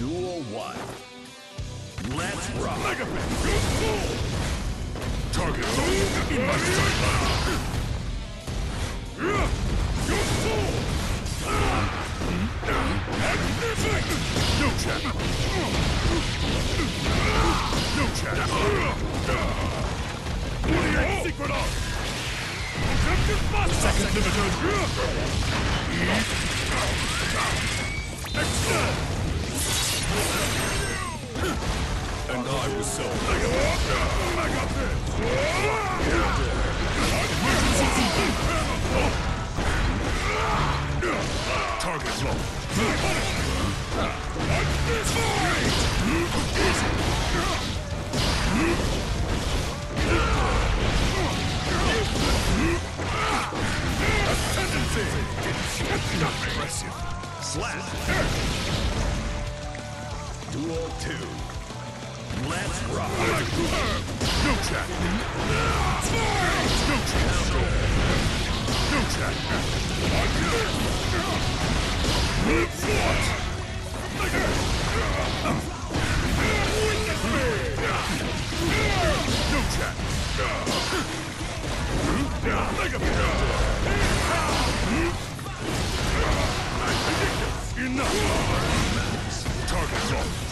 Duel 1. Let's rock. Target in my sight. No chat. No chat. 48 secret off. Second limited. Target locked. Ascendancy! Impressive. Slap. Duel 2. Rock. Chat. No chat. Enough. Target locked.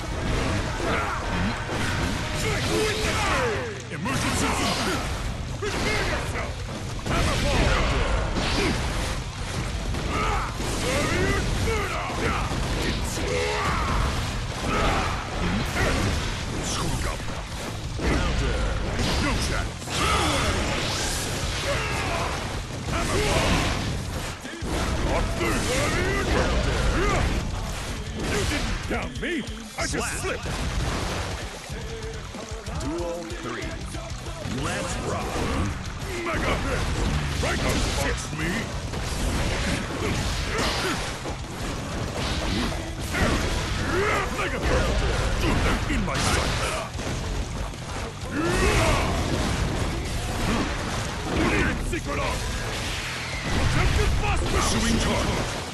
Down me! I just slipped! Duel 3. Let's rock. Mega hit! Right on fix me! Mega hit! In my sight! Secret off! Attempted bust! Pursuing target!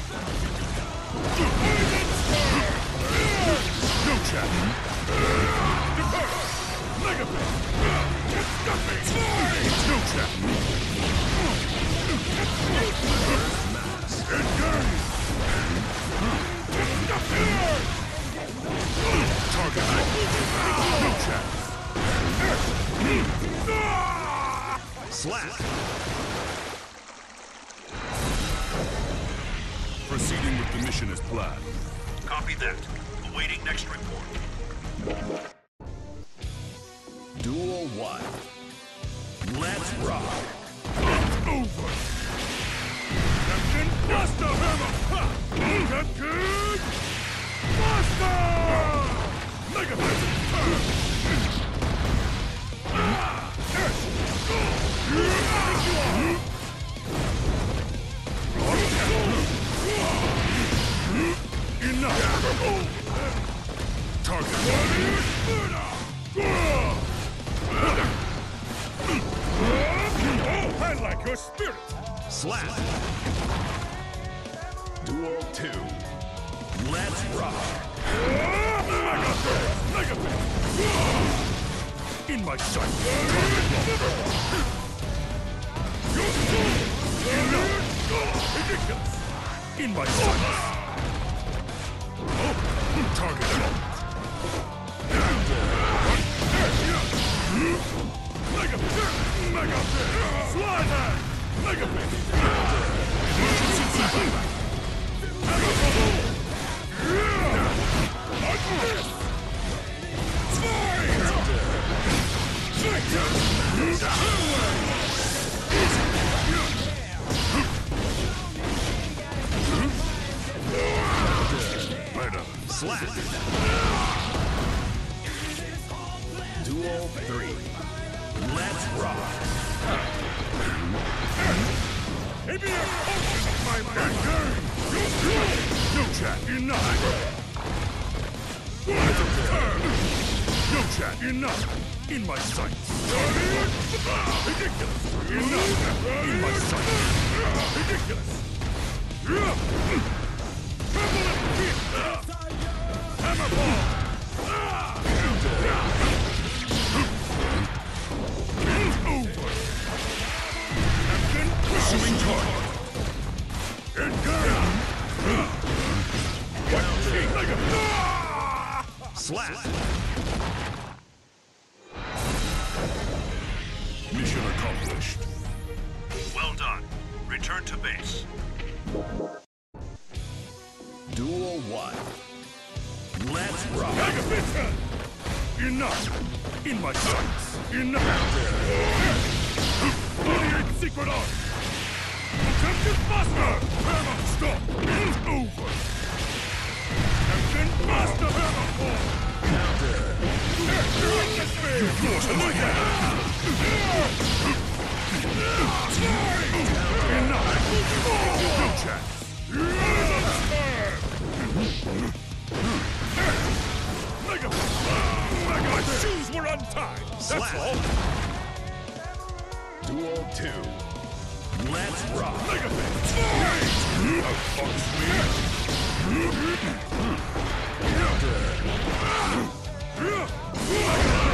Slap. Proceeding with the mission as planned. Copy that. Awaiting next report. Duel 1. Let's rock. It's over! Captain Buster Hammer! Ha! Captain I like your spirit! Slap. Duel 2. Let's rock. Mega! Mega! In my sight! Your soul! Enough! Ridiculous! In my sight! Duel 3. Let's rock. Give a my mind! No chat, enough! No chat, enough! In my sights! Ridiculous! Enough! In my sights! Ridiculous! Tremble fear! Slap. mission accomplished. Well done. Return to base. Duel 1. Let's rock. Agabita! Enough! In my sights! Enough! Radiate secret art! Attempted master! Hammer! Stop! It's over! Captain Master Hammer my shoes were untied! That's Slap. all! Duel 2. Let's rock. Mega! Outfox me!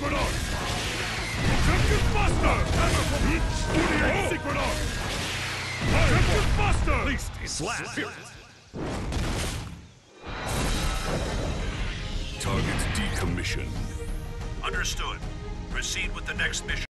48 Secret Art! Captain Blaster Hammerfall! 48 Secret Art! Captain Blaster! Least. Target decommissioned. Understood. Proceed with the next mission.